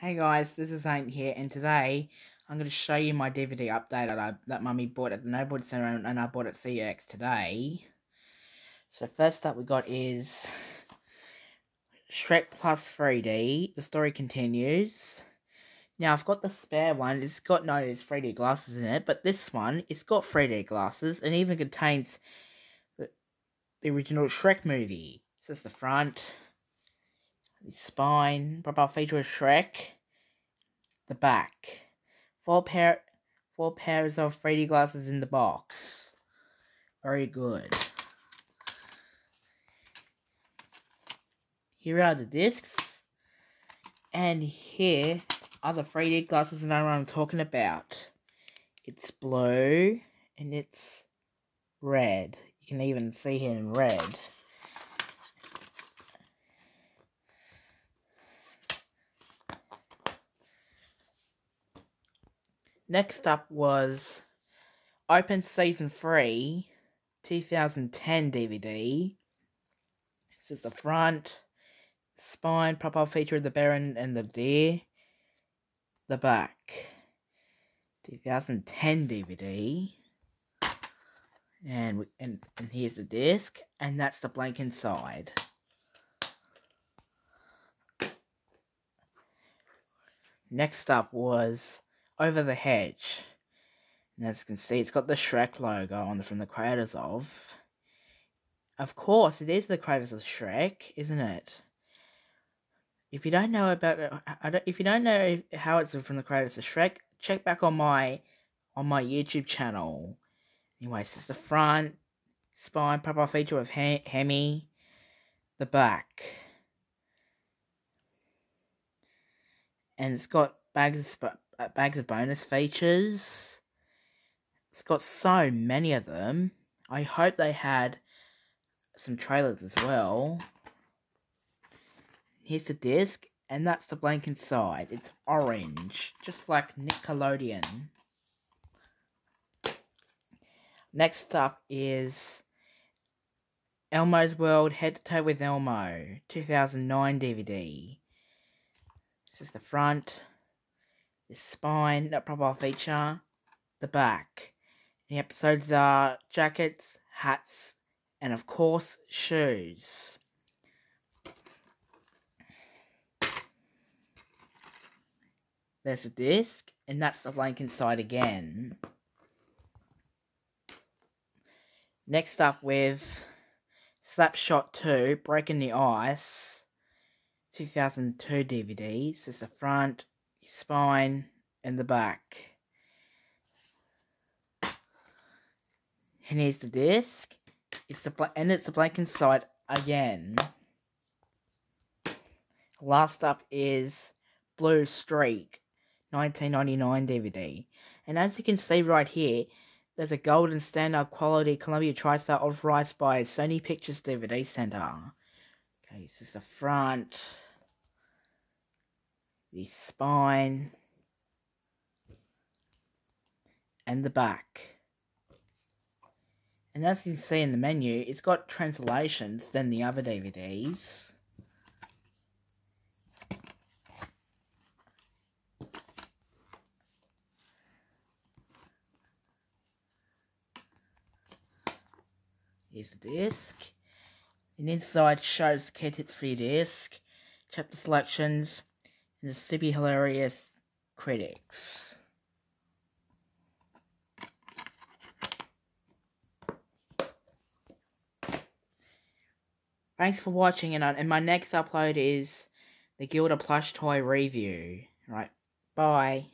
Hey guys, this is Saint here, and today I'm going to show you my DVD update that I, that Mummy bought at the Noble Center and I bought at CX today. So first up we got is Shrek Plus 3D. The story continues. Now I've got the spare one. It's got no 3D glasses in it, but this one it's got 3D glasses and even contains the, the original Shrek movie. This is the front the spine, proper of Shrek, the back. Four pair four pairs of 3D glasses in the box. Very good. Here are the discs. And here are the 3D glasses that I'm talking about. It's blue and it's red. You can even see here in red. Next up was Open Season 3, 2010 DVD. This is the front, spine, profile feature of the Baron and the Deer. The back, 2010 DVD. And, we, and, and here's the disc, and that's the blank inside. Next up was over the Hedge. And as you can see, it's got the Shrek logo on the, from the creators of. Of course, it is the creators of Shrek, isn't it? If you don't know about it, I don't, if you don't know how it's from the creators of Shrek, check back on my on my YouTube channel. Anyways, it's the front, spine, proper feature of he Hammy, the back. And it's got bags of uh, Uh, bags of bonus features. It's got so many of them. I hope they had some trailers as well. Here's the disc, and that's the blank inside. It's orange, just like Nickelodeon. Next up is Elmo's World Head to Toe with Elmo, 2009 DVD. This is the front the spine, that proper feature, the back. The episodes are jackets, hats, and of course, shoes. There's a disc, and that's the blank inside again. Next up with Slapshot 2, Breaking the Ice, 2002 DVD. This is the front, spine, and the back. And here's the disc. It's the and it's the blank inside again. Last up is Blue Streak, 1999 DVD. And as you can see right here, there's a golden standard quality Columbia TriStar authorized by Sony Pictures DVD Center. Okay, this is the front the spine, and the back. And as you can see in the menu, it's got translations than the other DVDs. Here's the disc. And inside shows the key tips for your disc, chapter selections, the Sleepy Hilarious critics. Thanks for watching, and, uh, and my next upload is the Gilda plush toy review. Right, bye.